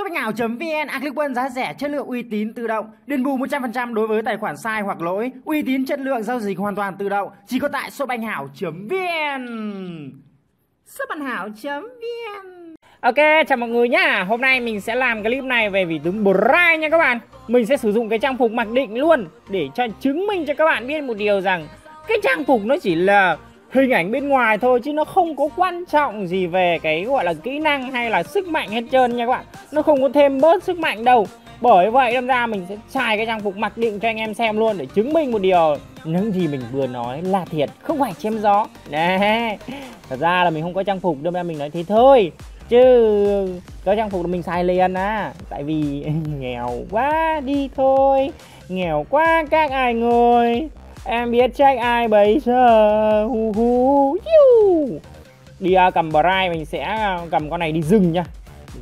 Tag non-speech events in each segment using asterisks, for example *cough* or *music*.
Shopbanhảo.vn Acrylic giá rẻ, chất lượng uy tín tự động. Đền bù 100% đối với tài khoản sai hoặc lỗi. Uy tín, chất lượng giao dịch hoàn toàn tự động. Chỉ có tại shopbanhảo.vn shopbanhảo.vn Ok, chào mọi người nhá. Hôm nay mình sẽ làm clip này về vị tướng Brai nha các bạn. Mình sẽ sử dụng cái trang phục mặc định luôn Để cho chứng minh cho các bạn biết một điều rằng Cái trang phục nó chỉ là hình ảnh bên ngoài thôi, chứ nó không có quan trọng gì về cái, gọi là kỹ năng hay là sức mạnh hết trơn nha các bạn nó không có thêm bớt sức mạnh đâu. Bởi vậy đâm ra mình sẽ xài cái trang phục mặc định cho anh em xem luôn để chứng minh một điều. Những gì mình vừa nói là thiệt, không phải chém gió. Nè, thật ra là mình không có trang phục, đâm ra mình nói thế thôi. Chứ có trang phục là mình xài liền á. Tại vì *laughs* nghèo quá, đi thôi. Nghèo quá, các ai ngồi. Em biết trách ai bây giờ. Hu hu Đi à, cầm bright mình sẽ à, cầm con này đi rừng nha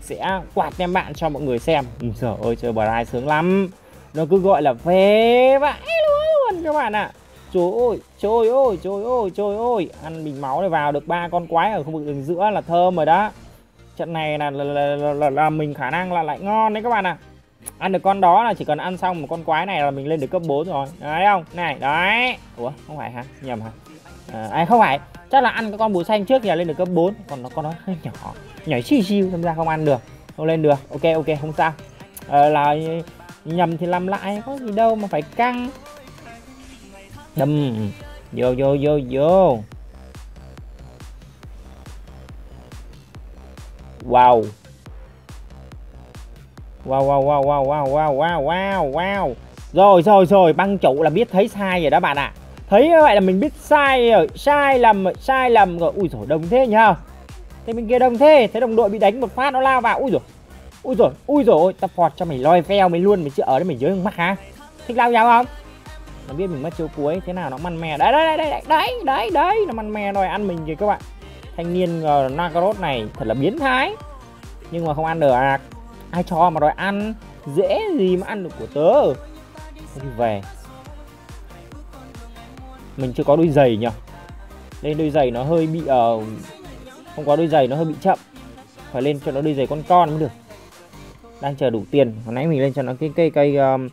sẽ quạt đem bạn cho mọi người xem. Trời ơi chơi bright sướng lắm. Nó cứ gọi là phê vãi luôn các bạn ạ. À. Trời ơi, trời ơi, trời ơi, trời ơi. Ăn bình máu này vào được ba con quái ở khu vực đường giữa là thơm rồi đó. Trận này là là, là, là, là, là mình khả năng là lại ngon đấy các bạn ạ. À ăn được con đó là chỉ cần ăn xong một con quái này là mình lên được cấp 4 rồi. Đấy không? Này đấy. Ủa không phải hả? Nhầm hả? À, à không phải. Chắc là ăn cái con bù xanh trước thì là lên được cấp 4 còn nó con nó hơi nhỏ. Nhỏ xì xiu tham ra không ăn được. Không lên được. Ok ok không sao. À, là nhầm thì làm lại có gì đâu mà phải căng. Đâm. Vô vô vô vô. Wow. Wow wow wow wow wow wow wow wow wow. Rồi rồi rồi băng trụ là biết thấy sai rồi đó bạn ạ. à. Thấy như vậy là mình biết sai rồi Sai lầm sai lầm rồi. Ui rồi đông thế nhờ. Thế bên kia đông thế Thế đồng đội bị đánh một phát nó lao vào. Ui rồi Ui rồi ui rồi Tập phọt cho mày loi veo mày luôn Mày chưa ở đây mày dưới mắt hả? Thích lao nhau không? Nó biết mình mất chiếu cuối Thế nào nó măn mè. Đấy đấy đấy đấy đấy đấy Nó măn mè rồi ăn mình kìa các bạn. Thanh niên ờ, uh, nagarot này thật là biến thái. Nhưng mà không ăn được à? Ai cho mà đòi ăn? Dễ gì mà ăn được của tớ. Đi về mình chưa có đôi giày nhỉ? Lên đôi giày nó hơi bị uh, không có đôi giày nó hơi bị chậm. Phải lên cho nó đôi giày con con mới được. Đang chờ đủ tiền. Hồi nãy mình lên cho nó cái cây cây um,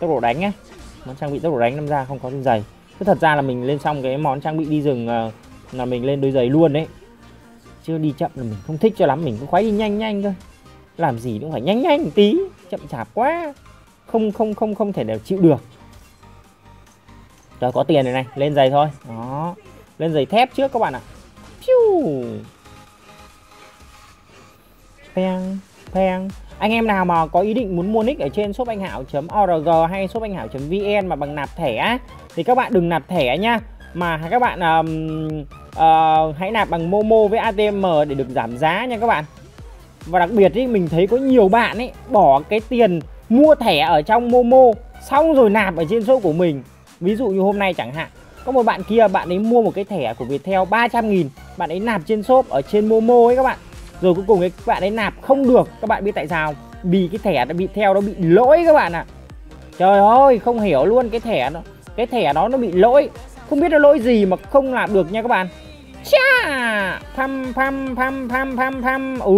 tốc độ đánh á món trang bị tốc độ đánh năm ra không có đôi giày. Cứ thật ra là mình lên xong cái món trang bị đi rừng uh, là mình lên đôi giày luôn đấy. Chưa đi chậm là mình không thích cho lắm. Mình cứ khoái đi nhanh nhanh thôi. Làm gì cũng phải nhanh nhanh một tí. Chậm chạp quá. Không không không không thể nào chịu được rồi có tiền này này lên giày thôi đó lên giày thép trước các bạn ạ Piu. Peng, peng. Anh em nào mà có ý định muốn mua nick ở trên shop anh hảo.org hay shop anh hảo.vn mà bằng nạp thẻ thì các bạn đừng nạp thẻ nhá. Mà các bạn um, uh, hãy nạp bằng Momo với ATM để được giảm giá nha các bạn. Và đặc biệt ý, mình thấy có nhiều bạn ấy bỏ cái tiền mua thẻ ở trong Momo xong rồi nạp ở trên shop của mình. Ví dụ như hôm nay chẳng hạn, có một bạn kia bạn ấy mua một cái thẻ của Viettel 300 nghìn Bạn ấy nạp trên shop ở trên Momo ấy các bạn. Rồi cuối cùng cái bạn ấy nạp không được. Các bạn biết tại sao? Vì cái thẻ nó bị theo nó bị lỗi các bạn ạ. À. Trời ơi, không hiểu luôn cái thẻ nó cái thẻ đó nó bị lỗi. Không biết nó lỗi gì mà không làm được nha các bạn. Chà Phăm phăm phăm phăm phăm phăm Ừ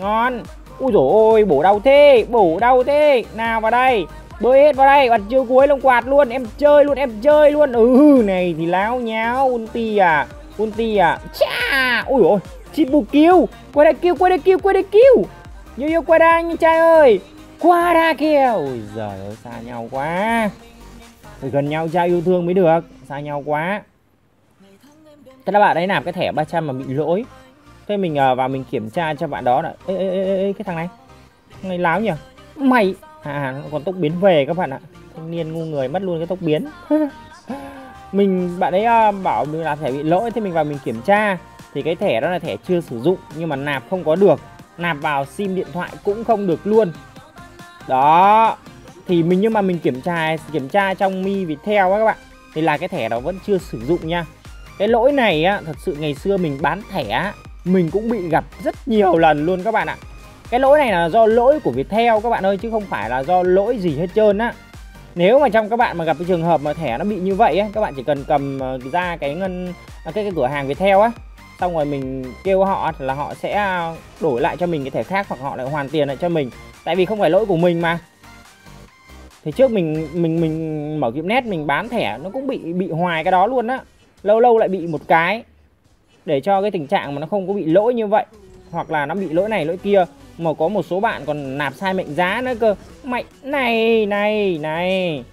Ngon Ui dồi ôi bổ đau thế Bổ đau thế Nào vào đây Bơi hết vào đây Bật chiêu cuối lông quạt luôn Em chơi luôn Em chơi luôn. Ừ này thì láo nháo Ulti à Ulti à. Chà Ui ôi chip bù kêu Qua đây kêu Qua đây kêu Qua đây kêu yêu yêu qua đây anh trai ơi. Qua ra kêu, Ôi giời ơi xa nhau quá. Phải gần nhau trai yêu thương mới được Xa nhau quá. Thế là bạn ấy làm cái thẻ 300 mà bị lỗi. Thế mình uh, vào mình kiểm tra cho bạn đó là ê, ê, ê, ê, cái thằng này Thằng này láo nhỉ. Mày À nó còn tốc biến về các bạn ạ. Thanh niên ngu người mất luôn cái tốc biến. *laughs* Mình bạn ấy uh, bảo mình là thẻ bị lỗi thì mình vào mình kiểm tra. Thì cái thẻ đó là thẻ chưa sử dụng Nhưng mà nạp không có được. Nạp vào sim điện thoại cũng không được luôn. Đó. Thì mình nhưng mà mình kiểm tra Kiểm tra trong Mi Viettel á các bạn. Thì là cái thẻ đó vẫn chưa sử dụng nha. Cái lỗi này á thật sự ngày xưa mình bán thẻ mình cũng bị gặp rất nhiều lần luôn các bạn ạ cái lỗi này là do lỗi của Viettel các bạn ơi chứ không phải là do lỗi gì hết trơn á. Nếu mà trong các bạn mà gặp cái trường hợp mà thẻ nó bị như vậy á các bạn chỉ cần cầm ờ, ra cái ngân à, cái, cái cửa hàng Viettel á xong rồi mình kêu họ là họ sẽ đổi lại cho mình cái thẻ khác hoặc họ lại hoàn tiền lại cho mình. Tại vì không phải lỗi của mình mà. Thì trước mình mình mình mở kiếm net mình bán thẻ nó cũng bị bị hoài cái đó luôn á. Lâu lâu lại bị một cái để cho cái tình trạng mà nó không có bị lỗi như vậy hoặc là nó bị lỗi này lỗi kia mà có một số bạn còn nạp sai mệnh giá nữa cơ. Mệnh này này này.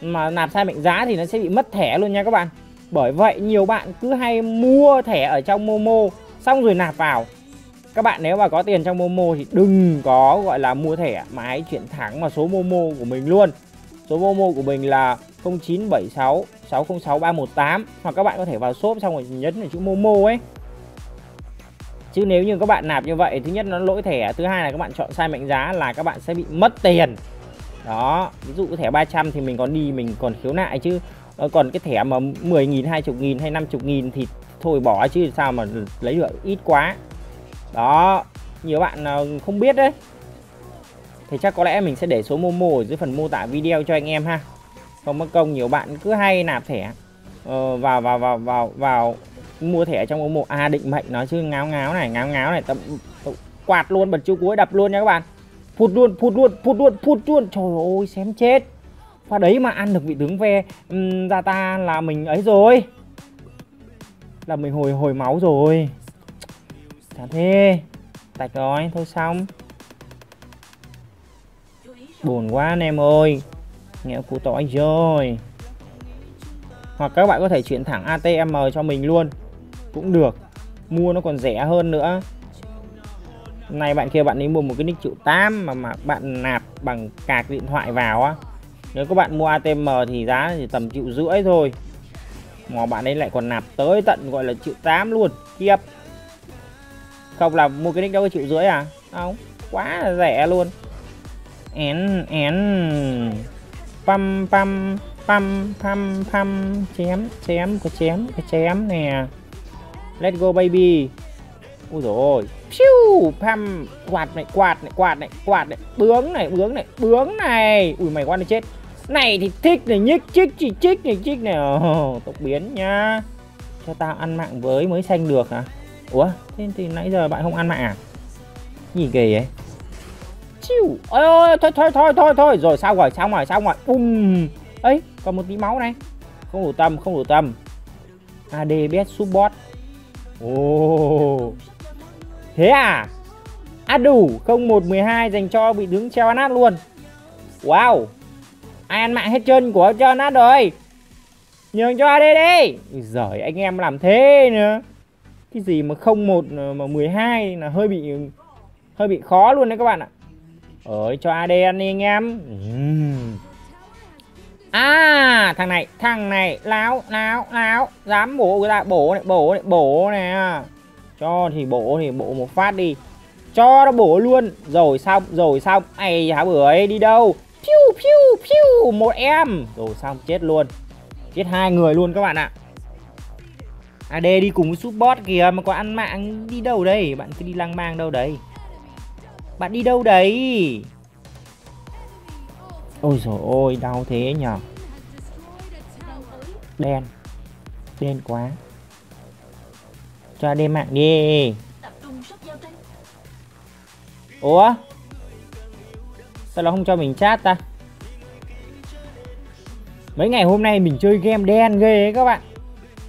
Mà nạp sai mệnh giá thì nó sẽ bị mất thẻ luôn nha các bạn. Bởi vậy nhiều bạn cứ hay mua thẻ ở trong Momo, xong rồi nạp vào. Các bạn nếu mà có tiền trong Momo thì đừng có gọi là mua thẻ, mà hãy chuyển thẳng vào số Momo của mình luôn. Số Momo của mình là 0976 606 318 hoặc các bạn có thể vào shop xong rồi nhấn vào chữ Momo ấy chứ nếu như các bạn nạp như vậy thứ nhất nó lỗi thẻ thứ hai là các bạn chọn sai mệnh giá là các bạn sẽ bị mất tiền. Đó ví dụ thẻ 300 thì mình còn đi mình còn khiếu nại chứ. Ờ, còn cái thẻ mà 10.000 20.000 hay 50.000 thì thôi bỏ chứ sao mà lấy được ít quá. Đó nhiều bạn ờ, không biết đấy. Thì chắc có lẽ mình sẽ để số Momo ở dưới phần mô tả video cho anh em ha. Không mất công nhiều bạn cứ hay nạp thẻ. Ờ, vào vào vào vào vào mua thẻ trong Momo à định mệnh nó chứ ngáo ngáo này ngáo ngáo này tập, quạt luôn bật chiêu cuối đập luôn nha các bạn. Phụt luôn phụt luôn phụt luôn phụt luôn. Trời ơi xém chết. Và đấy mà ăn được vị tướng ve um, ra ta là mình ấy rồi. Là mình hồi hồi máu rồi. Chả thế. Tạch rồi thôi xong. Buồn quá anh em ơi. Nghèo cú tỏi rồi. Hoặc các bạn có thể chuyển thẳng ATM cho mình luôn cũng được. Mua nó còn rẻ hơn nữa. Này bạn kia bạn ấy mua một cái nick triệu 8 mà mà bạn nạp bằng cạc điện thoại vào á. Nếu các bạn mua ATM thì giá chỉ tầm triệu rưỡi thôi. Mà bạn ấy lại còn nạp tới tận gọi là triệu 8 luôn. Kiếp. Không là mua cái nick đâu có triệu rưỡi à? Không, quá là rẻ luôn. Én én. Pam pam pam pam pam chém chém, có chém cái chém nè let's go baby. Ui rồi Piu, pam quạt này quạt này quạt này quạt này. Bướng này bướng này bướng này. Ui mày quan này chết. Này thì thích này nhích chích chỉ chích này chích này. Oh, tốc biến nhá. Cho tao ăn mạng với mới xanh được hả? Ủa thế thì nãy giờ bạn không ăn mạng à? Gì kỳ vậy. Chiu ôi thôi thôi thôi thôi thôi. Rồi sao rồi sao rồi sao rồi. Bum ấy còn một tí máu này. Không đủ tâm không đủ tâm AD best support ồ. Oh. thế à? À đủ, không một mười hai dành cho bị đứng treo nát luôn. Wow. Ai ăn mạng hết chân của cho nát rồi? Nhường cho AD đi giời, anh em làm thế nữa. Cái gì mà không một ờ, mà 12 là hơi bị hơi bị khó luôn đấy các bạn ạ. Ơi cho AD ăn đi anh em. Uhm. À thằng này thằng này, láo láo láo. Dám bổ người ta, bổ này bổ này, bổ nè. Cho thì bổ thì bổ một phát đi. Cho nó bổ luôn. Rồi xong rồi xong ai hả bưởi, đi đâu? Phiu phiu phiu, một em. Rồi xong chết luôn. Chết hai người luôn các bạn ạ. AD đi cùng với support kìa, mà có ăn mạng đi đâu đây? Bạn cứ đi lang mang đâu đấy bạn đi đâu đấy? Ôi rồi ôi, đau thế nhở? Đen. Đen quá. Cho đêm mạng đi. Ủa? Sao nó không cho mình chat ta? Mấy ngày hôm nay mình chơi game đen ghê ấy các bạn.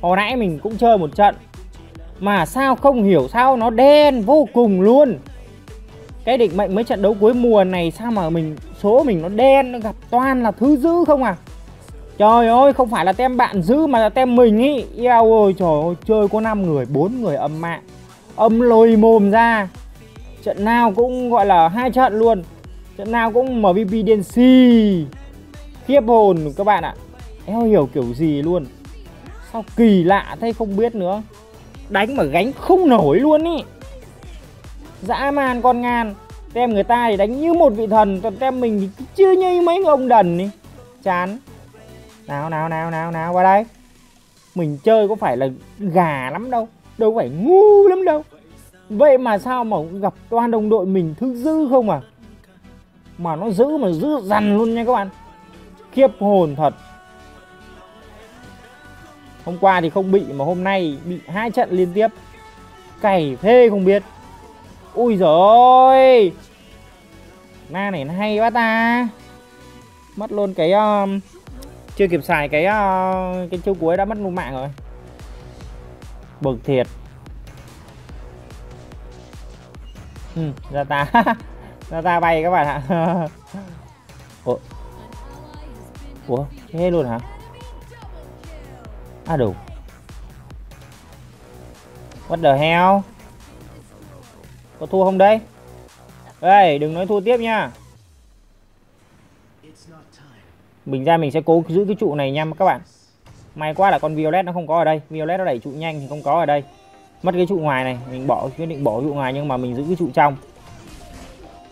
Hồi nãy mình cũng chơi một trận. Mà sao không hiểu sao nó đen vô cùng luôn? Cái định mệnh mấy trận đấu cuối mùa này sao mà mình số mình nó đen, nó gặp toàn là thứ dữ không à? Trời ơi, không phải là tem bạn dữ mà là tem mình ý. Eo ơi, trời ơi, chơi có 5 người, bốn người âm mạng. Âm lồi mồm ra. Trận nào cũng gọi là hai trận luôn. Trận nào cũng mvp dnc khiếp hồn các bạn ạ. Eo, hiểu kiểu gì luôn. Sao kỳ lạ thế, không biết nữa. Đánh mà gánh không nổi luôn ý. Dã man con ngan tem người ta thì đánh như một vị thần, còn tem mình thì chưa như mấy ông đần đi. Chán. Nào nào nào nào nào, qua đây. Mình chơi có phải là gà lắm đâu đâu phải ngu lắm đâu. Vậy mà sao mà gặp toàn đồng đội mình thứ dư không à? Mà nó giữ mà giữ dằn luôn nha các bạn. Khiếp hồn thật. Hôm qua thì không bị, mà hôm nay bị hai trận liên tiếp. Cày thế không biết ui rồi ma này nó hay quá ta. Mất luôn cái um, chưa kịp xài cái uh, cái chiêu cuối đã mất luôn mạng rồi. Bực thiệt. Ừ, ra ta. *laughs* Ra ta bay các bạn ạ. *laughs* Ủa? Ủa? Thế luôn hả? À đủ. What the hell? Có thua không đấy đây đừng nói thua tiếp nha. Mình ra mình sẽ cố giữ cái trụ này nha các bạn. May quá là con violet nó không có ở đây. Violet nó đẩy trụ nhanh thì không có ở đây. Mất cái trụ ngoài này. Mình bỏ, quyết định bỏ trụ ngoài nhưng mà mình giữ cái trụ trong.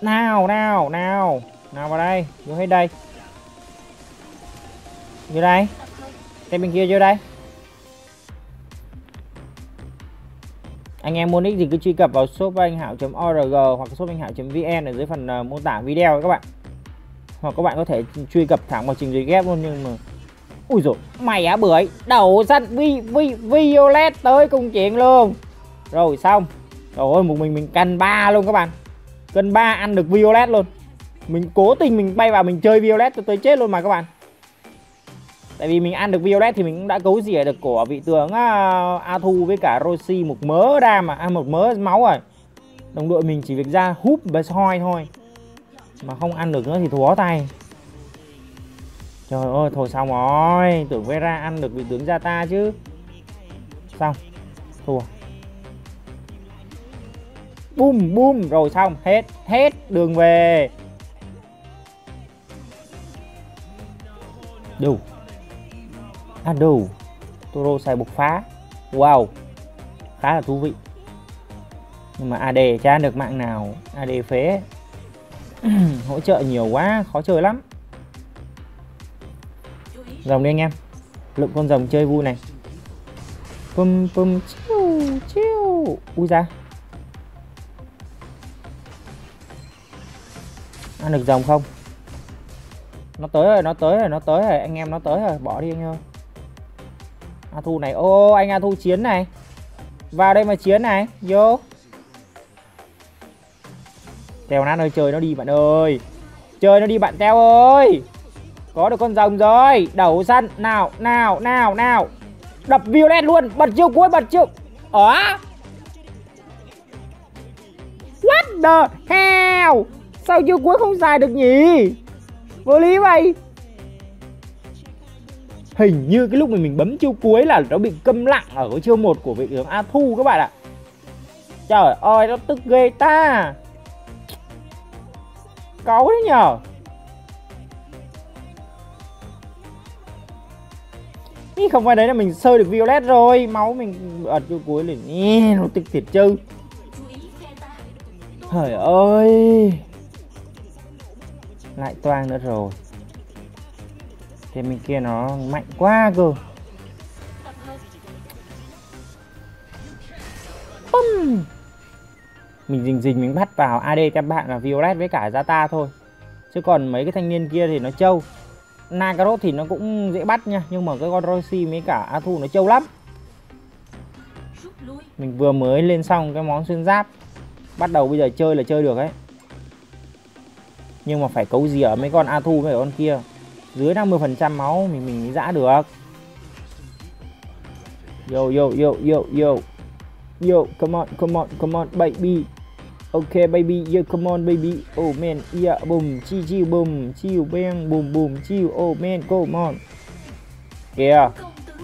Nào nào nào. Nào vào đây. Vô hết đây. Vô đây. Tên bên kia vô đây. Anh em muốn nick thì cứ truy cập vào shop anh hảo.org hoặc shop anh hảo.vn ở dưới phần uh, mô tả video các bạn. Hoặc các bạn có thể truy cập thẳng vào trình duyệt ghép luôn nhưng mà ui rồi mày á bưởi đầu xanh vi vi violet tới công chuyện luôn. Rồi xong. Rồi một mình mình cân ba luôn các bạn. Cân ba ăn được violet luôn. Mình cố tình mình bay vào mình chơi violet cho tới chết luôn mà các bạn tại vì mình ăn được violet thì mình cũng đã cấu rỉa được của vị tướng à, uh, a thu với cả Rossi một mớ đam mà ăn một mớ máu rồi. Đồng đội mình chỉ việc ra húp và soi thôi mà không ăn được nữa thì thua tay. Trời ơi thôi xong rồi tưởng vera ăn được vị tướng gia ta chứ. Xong thua. Bum bum rồi xong hết hết đường về. Đủ à Toro xài bộc phá. Wow. Khá là thú vị. Nhưng mà AD chả được mạng nào. AD phế. *clears throat* Hỗ trợ nhiều quá, khó chơi lắm. Rồng đi anh em. Lượng con rồng chơi vui này. Pum pum, chiu chiu. Ui ra ăn được rồng không? Nó tới rồi, nó tới rồi, nó tới rồi. Anh em, nó tới rồi. Bỏ đi anh ơi a thu này. Ô, anh a thu chiến này. Vào đây mà chiến này. Vô. Tèo nát ơi, chơi nó đi bạn ơi. Chơi nó đi bạn teo ơi. Có được con rồng rồi. Đầu săn. Nào nào nào nào. Đập violet luôn. Bật chiêu cuối, bật chiêu. Ủa? What the hell? Sao chiêu cuối không dài được nhỉ? Vô lý vậy hình như cái lúc mình mình bấm chiêu cuối là nó bị câm lặng ở cái chiêu một của vị tướng A Thu các bạn ạ. Trời ơi, nó tức ghê ta. Cáu đấy nhở Ý, không phải đấy là mình sơi được violet rồi. Máu mình ở chiêu cuối liền. Nó tức thiệt chứ. Trời ơi. Lại toang nữa rồi. Thế bên kia nó mạnh quá cơ. Bum. Mình dình dình mình bắt vào AD các bạn là Violet với cả Zata thôi. Chứ còn mấy cái thanh niên kia thì nó trâu. Nagarot thì nó cũng dễ bắt nha, Nhưng mà cái con Roshi với cả Athu nó trâu lắm. Mình vừa mới lên xong cái món xuyên giáp. Bắt đầu bây giờ chơi là chơi được ấy. Nhưng mà phải cấu gì ở mấy con Athu với con kia? Dưới 50% máu mình mình dã được. Yo yo yo yo yo. Yo, come on come on come on, baby. Okay baby yeah come on, baby. Oh man, yeah, boom, chi chi, boom chill bang, boom boom chiu oh man, come on. Kìa,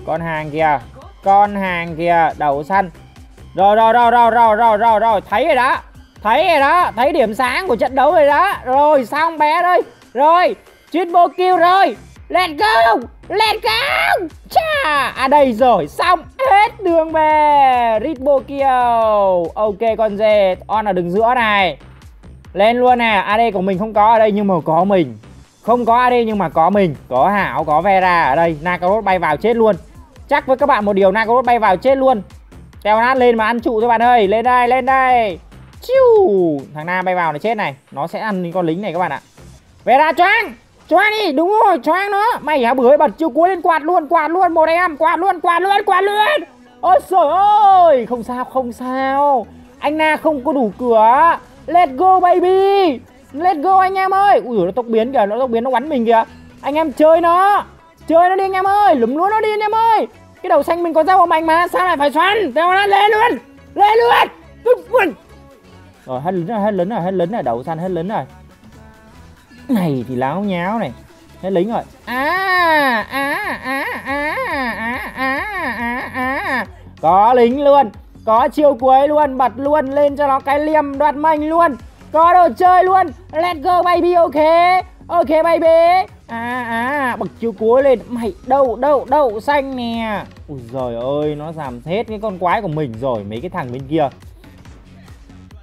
con hàng kìa, con hàng kìa đầu xanh. Rồi rồi rồi rồi rồi rồi rồi rồi, thấy rồi đó, thấy rồi đó, thấy điểm sáng của trận đấu rồi đó. Rồi, xong bé ơi rồi. Triple kêu rồi. Let's go Let's go Chà! À đây rồi. Xong. Hết đường về. Triple kill Ok, con dê. On ở đường giữa này. Lên luôn nè. AD của mình không có ở đây nhưng mà có mình. Không có AD nhưng mà có mình. Có Hảo, Có Vera ở đây. Nakarot bay vào chết luôn. Chắc với các bạn một điều Nakarot bay vào chết luôn. Teo nát lên mà ăn trụ thôi bạn ơi. Lên đây lên đây. Chiu! Thằng Nam bay vào nó chết này. Nó sẽ ăn con lính này các bạn ạ. Vera choáng! Choang đi, đúng rồi, choang nữa mày hả bưởi bật chiêu cuối lên quạt luôn quạt luôn, một em, quạt luôn quạt luôn quạt luôn. Ôi trời ơi, không sao không sao. Anh na không có đủ cửa. Let's go, baby. Let's go, anh em ơi. Ui, nó tốc biến kìa, nó tốc biến, nó bắn mình kìa. Anh em chơi nó chơi nó đi, anh em ơi. Lùm luôn nó đi, anh em ơi. Cái đầu xanh mình có dao mạnh mà, sao lại phải xoắn? Theo nó lên luôn lên luôn. Rồi, hết lính rồi, hết lính rồi, hết lính rồi, đầu xanh hết lính rồi này thì láo nháo này. Hết lính rồi à à à à à à à à. Có lính luôn. Có chiêu cuối luôn. Bật luôn lên cho nó cái liềm đoạt mình luôn. Có đồ chơi luôn. Let's go baby ok. Ok baby. À à bật chiêu cuối lên. Mày đâu đâu đậu xanh nè. Ui giời ơi nó giảm hết cái con quái của mình rồi mấy cái thằng bên kia.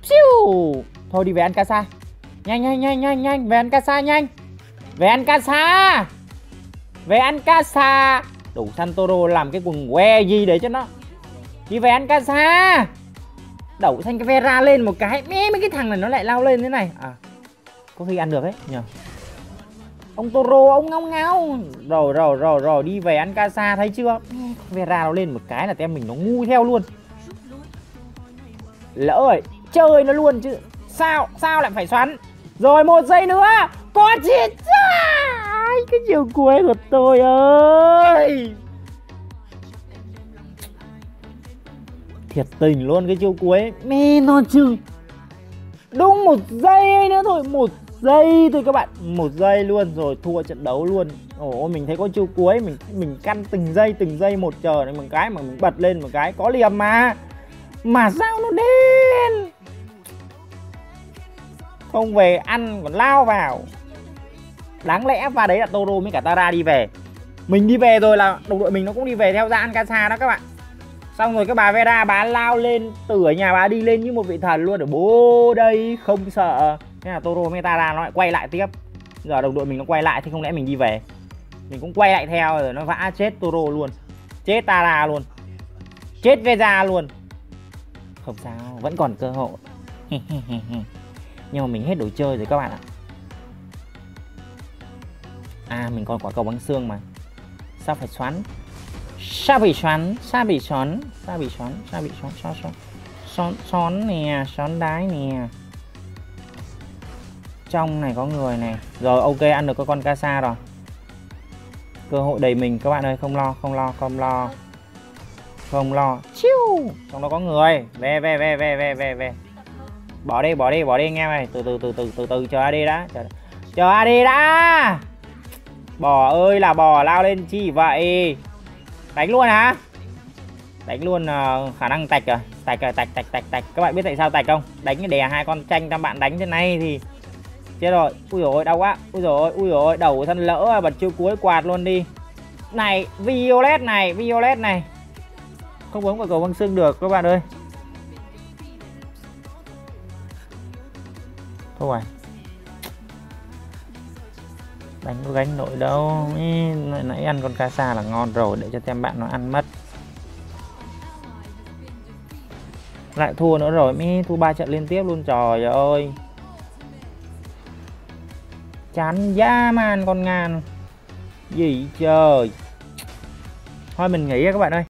Siêu. thôi đi về ăn casa nhanh nhanh nhanh nhanh nhanh. Về ăn casa nhanh. Về ăn casa về ăn casa đủ santoro làm cái quần que gì để cho nó. Đi về ăn casa đậu xanh cái vera lên một cái. Mé mấy cái thằng này nó lại lao lên thế này. À có khi ăn được ấy, nhờ. Ông Toro, ông ngao ngao. Rồi rồi rồi rồi, đi về ăn casa thấy chưa? Vera nó lên một cái là tem mình nó ngu theo luôn. Lỡ rồi chơi nó luôn chứ. Sao sao lại phải xoắn? Rồi một giây nữa. Có chết cái chiều cuối của tôi ơi. Thiệt tình luôn cái chiều cuối. Mê nó chừng. Đúng một giây nữa thôi. Một giây thôi các bạn. Một giây luôn rồi, thua trận đấu luôn. Ồ, mình thấy có chiêu cuối. Mình mình căn từng giây từng giây một chờ này. Một cái mà mình bật lên, một cái có liềm mà. Mà sao nó đen? Không về ăn, còn lao vào. Đáng lẽ và đấy là Toro với cả Tara đi về. Mình đi về rồi là đồng đội mình nó cũng đi về theo ra ăn casa đó các bạn. Xong rồi cái bà Vera, bà lao lên, từ ở nhà bà đi lên như một vị thần luôn. Ở bố đây, không sợ. Thế là Toro với Tara nó lại quay lại tiếp. Giờ đồng đội mình nó quay lại thì không lẽ mình đi về. Mình cũng quay lại theo rồi nó vã chết Toro luôn. Chết Tara luôn. Chết Vega luôn. Không sao, vẫn còn cơ hội. *laughs* nhưng mà mình hết đồ chơi rồi các bạn ạ. À mình còn quả cầu băng xương mà. Sao phải xoắn? Sao bị xoắn? Sao bị xoắn? Sao bị xoắn? Sao bị xoắn? Xoắn xoắn. Xoắn xoắn nè, xoắn đái nè. Trong này có người này. Rồi, ok, ăn được cái con casa rồi. Cơ hội đầy mình, các bạn ơi, không lo không lo không lo. Không lo. Chiu! Trong đó có người. Về về về về về về về bỏ đi bỏ đi bỏ đi anh em ơi. Từ từ từ từ từ từ chờ đi đã. Chờ, chờ đi đã. Bò ơi là bò lao lên chi vậy? Đánh luôn hả? Đánh luôn uh, khả năng tạch rồi tạch rồi tạch tạch tạch tạch. Các bạn biết tại sao tạch không? Đánh cái đè hai con tranh các bạn đánh thế này thì chết rồi. Ui rồi đau quá. Ui rồi ui rồi đầu thân lỡ à? bật chiêu cuối quạt luôn đi. Này violet này violet này. Không bấm vào cầu băng xương được các bạn ơi. Thôi rồi. Đánh có gánh nổi đâu Ý, nãy ăn con ca sa là ngon rồi để cho tem bạn nó ăn mất. Lại thua nữa rồi mới thua ba trận liên tiếp luôn trời ơi. Chán da man con ngàn gì trời. Thôi mình nghỉ các bạn ơi.